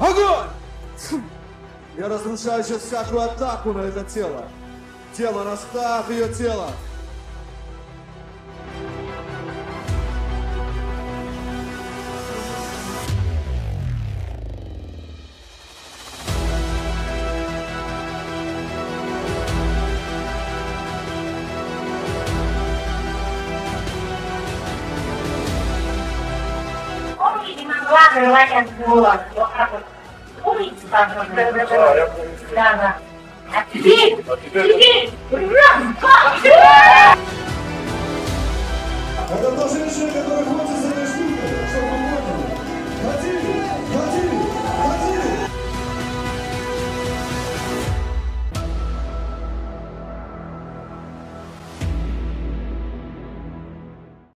Огонь! Я разрушаю сейчас всякую атаку на это тело. Тело, наставь ее тело. Помните, не могла Помните, как вот это? Да, да. А теперь, теперь, раз, два, три! Это то женщина, которая хочет за